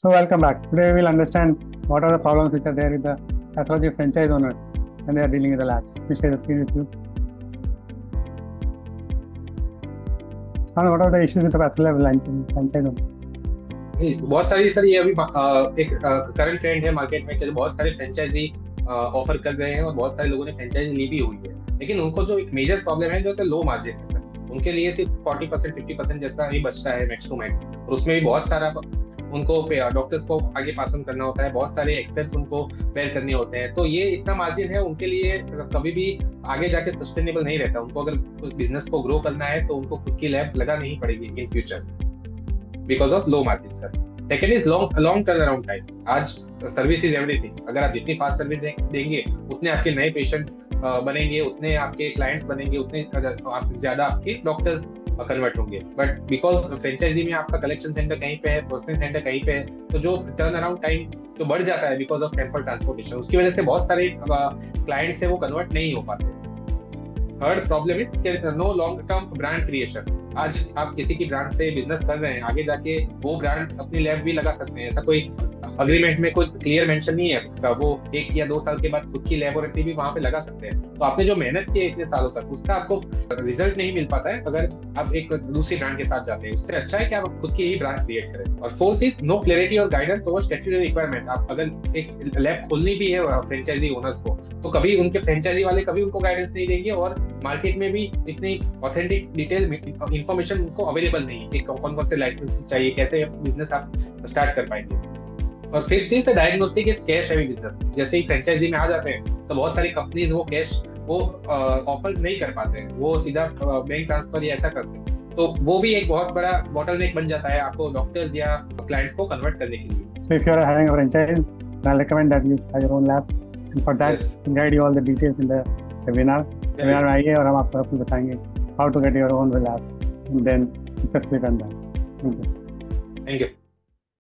So welcome back. Today we'll understand what are the problems which are there with the pathology franchise owners when they are dealing with the labs. Me share the screen with you. And what are the issues with the pathology franchise owners? बहुत सारी sir ये अभी एक current trend है market में कि बहुत सारे फ्रेंचाइजी ऑफ़र कर रहे हैं और बहुत सारे लोगों ने फ्रेंचाइजी ली भी हुई है लेकिन उनको जो एक मेजर प्रॉब्लम है जो लो मार्जिन है उनके लिए सिर्फ़ फोर्टी परसेंट फिफ्टी परसेंट जैसा ही बचता है मैक्स टू मैक्स और उसमें भी बहुत सारा उनको डॉक्टर्स को आगे पास ऑन करना होता है। बहुत सारे एक्सपेंस उनको पेयर करने होते हैं। तो ये इतना मार्जिन है, उनके लिए कभी भी आगे जाके सस्टेनेबल नहीं रहता। उनको अगर बिज़नेस को ग्रो करना है तो उनको खुद की लैब लगानी ही पड़ेगी in future because of low margin sir second is long long turn around time आज सर्विस इज़ एवरीथिंग अगर आप जितनी फास्ट सर्विस देंगे, उतने आपके नए पेशेंट बनेंगे, उतने आपके क्लाइंट्स बनेंगे, उतने आप ज़्यादा आपके डॉक्टर्स कन्वर्ट होंगे। बट बिकॉज़ फ्रेंचाइजी में आपका कलेक्शन सेंटर कहीं पे है प्रोसेसिंग सेंटर कहीं पे है तो जो टर्न अराउंड टाइम तो बढ़ जाता है बिकॉज़ ऑफ़ सैंपल ट्रांसपोर्टेशन उसकी वजह से बहुत सारे क्लाइंट्स है वो कन्वर्ट नहीं हो पाते। Third problem is no long term brand creation आज आप किसी की ब्रांड से बिज़नेस कर रहे हैं, आगे जाके वो ब्रांड अपनी लैब भी लगा सकते हैं। ऐसा कोई अग्रीमेंट में कोई क्लियर मेंशन नहीं है वो एक या दो साल के बाद खुद की लेबोरेटरी भी वहाँ पे लगा सकते हैं। तो आपने जो मेहनत की है इतने सालों तक, उसका आपको रिज़ल्ट नहीं मिल पाता है अगर आप एक दूसरी ब्रांड के साथ जाते हैं। उससे अच्छा है कि आप खुद की ही ब्रांड क्रिएट करें। और फोर्थ इज़ नो क्लियरिटी और गाइडेंस ओवर स्टेचुटरी रिक्वायरमेंट आप अगर एक लैब खोलनी भी है फ्रेंचाइजी ओनर्स को तो कभी उनके फ्रेंचाइजी वाले कभी उनको गाइडेंस नहीं देंगे और मार्केट में भी इतनी ऑथेंटिक डिटेल इन्फॉर्मेशन उनको अवेलेबल नहीं है कौन कौन से लाइसेंस चाहिए, कैसे बिज़नेस आप स्टार्ट कर पाएँगे। और fifth cheese diagnostic is cash heavy business जैसे ही फ्रेंचाइजी में आ जाते हैं तो बहुत सारी कंपनीज़ वो कैश वो ऑफ़र नहीं कर पाते हैं। वो सीधा बैंक ट्रांसफ़र या ऐसा करते हैं। तो वो भी एक बहुत बड़ा बॉटलनेक बन जाता है आपको डॉक्टर्स या क्लाइंट्स को कन्वर्ट करने के लिए। So if you are having a franchise I that you have your own lab. And for that yes. guide you all the details in the webinar. Webinar में आइए और हम आपको आपको बताएँगे get your own lab and then successfully run that. Thank you. Thank you.